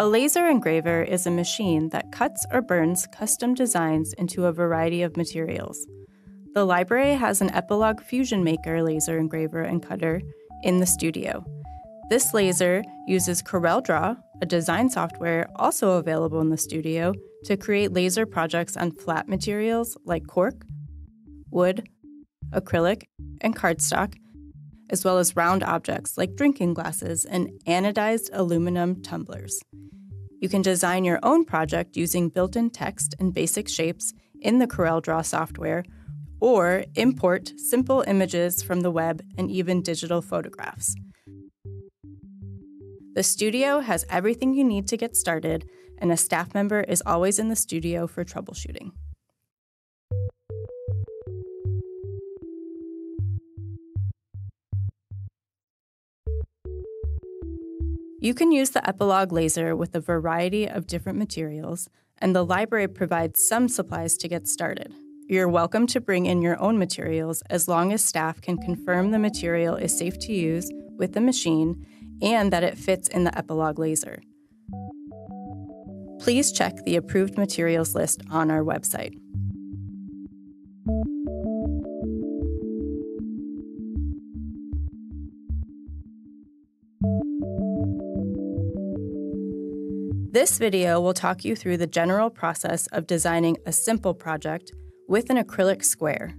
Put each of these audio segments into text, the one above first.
A laser engraver is a machine that cuts or burns custom designs into a variety of materials. The library has an Epilog Fusion Maker laser engraver and cutter in the studio. This laser uses CorelDRAW, a design software also available in the studio, to create laser projects on flat materials like cork, wood, acrylic, and cardstock, as well as round objects like drinking glasses and anodized aluminum tumblers. You can design your own project using built in text and basic shapes in the CorelDRAW software, or import simple images from the web and even digital photographs. The studio has everything you need to get started, and a staff member is always in the studio for troubleshooting. You can use the Epilog laser with a variety of different materials, and the library provides some supplies to get started. You're welcome to bring in your own materials as long as staff can confirm the material is safe to use with the machine and that it fits in the Epilog laser. Please check the approved materials list on our website. This video will talk you through the general process of designing a simple project with an acrylic square.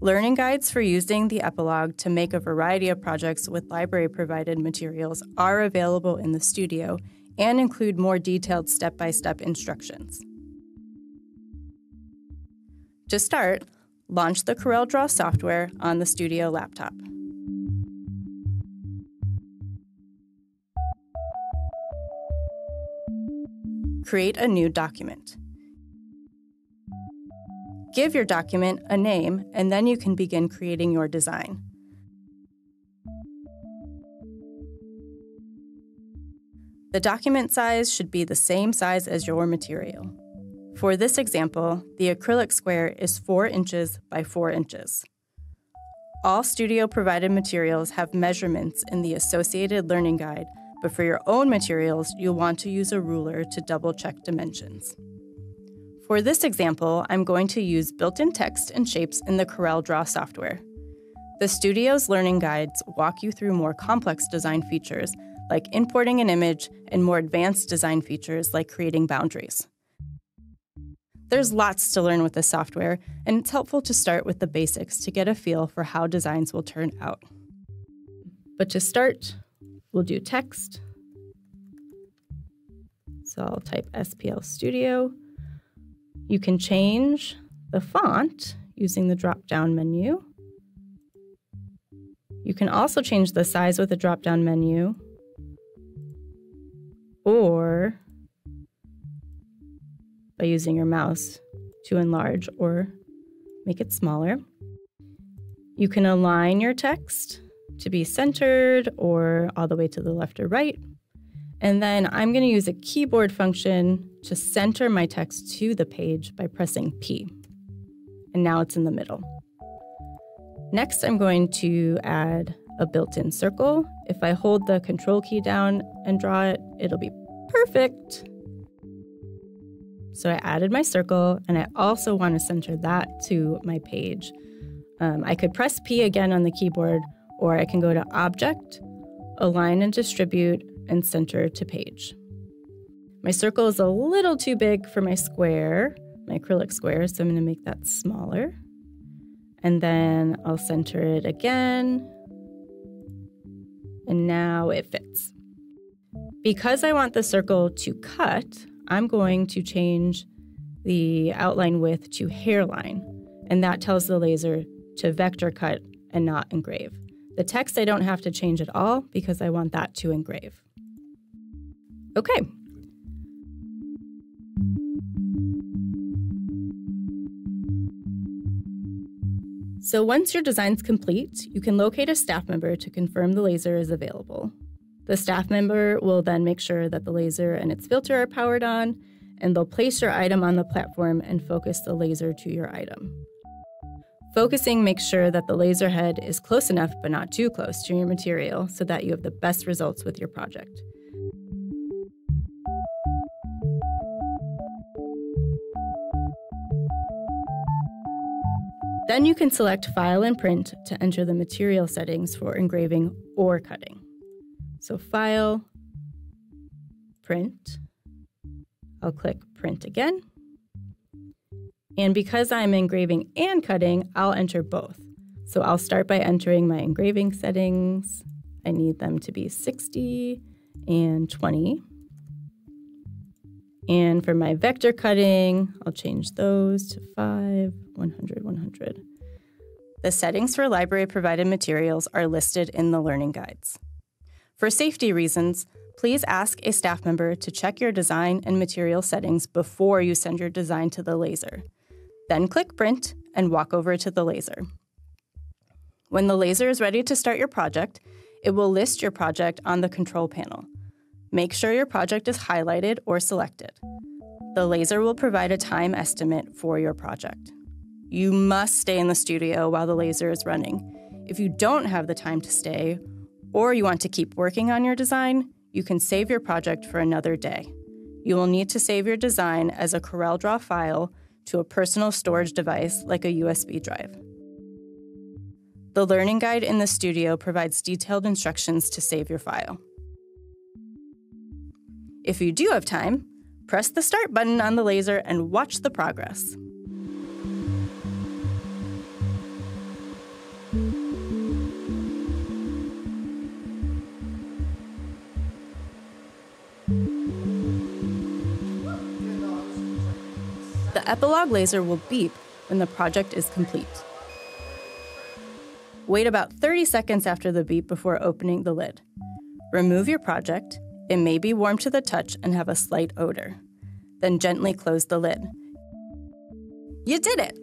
Learning guides for using the Epilog to make a variety of projects with library provided materials are available in the studio and include more detailed step by step instructions. To start, launch the CorelDRAW software on the Studio laptop. Create a new document. Give your document a name, and then you can begin creating your design. The document size should be the same size as your material. For this example, the acrylic square is 4 inches by 4 inches. All studio provided materials have measurements in the associated learning guide, but for your own materials, you'll want to use a ruler to double check dimensions. For this example, I'm going to use built-in text and shapes in the CorelDRAW software. The studio's learning guides walk you through more complex design features like importing an image and more advanced design features like creating boundaries. There's lots to learn with this software, and it's helpful to start with the basics to get a feel for how designs will turn out. But to start, we'll do text. So I'll type SPL Studio. You can change the font using the drop down menu. You can also change the size with the drop down menu or by using your mouse to enlarge or make it smaller. You can align your text to be centered or all the way to the left or right. And then I'm going to use a keyboard function to center my text to the page by pressing P. And now it's in the middle. Next, I'm going to add a built-in circle. If I hold the control key down and draw it, it'll be perfect. So I added my circle and I also want to center that to my page. Um, I could press P again on the keyboard or I can go to Object, Align and Distribute, and center to page. My circle is a little too big for my square, my acrylic square, so I'm going to make that smaller. And then I'll center it again. And now it fits. Because I want the circle to cut, I'm going to change the outline width to hairline, and that tells the laser to vector cut and not engrave. The text I don't have to change at all because I want that to engrave. Okay. So once your design's complete, you can locate a staff member to confirm the laser is available. The staff member will then make sure that the laser and its filter are powered on, and they'll place your item on the platform and focus the laser to your item. Focusing makes sure that the laser head is close enough but not too close to your material so that you have the best results with your project. Then you can select File and Print to enter the material settings for engraving or cutting. So File, Print. I'll click Print again. And because I'm engraving and cutting, I'll enter both. So I'll start by entering my engraving settings. I need them to be 60 and 20. And for my vector cutting, I'll change those to 5, 100, 100. The settings for library provided materials are listed in the learning guides. For safety reasons, please ask a staff member to check your design and material settings before you send your design to the laser. Then click Print and walk over to the laser. When the laser is ready to start your project, it will list your project on the control panel. Make sure your project is highlighted or selected. The laser will provide a time estimate for your project. You must stay in the studio while the laser is running. If you don't have the time to stay, or you want to keep working on your design, you can save your project for another day. You will need to save your design as a CorelDRAW file to a personal storage device like a USB drive. The learning guide in the studio provides detailed instructions to save your file. If you do have time, press the start button on the laser and watch the progress. The Epilog laser will beep when the project is complete. Wait about 30 seconds after the beep before opening the lid. Remove your project it may be warm to the touch and have a slight odor. Then gently close the lid. You did it!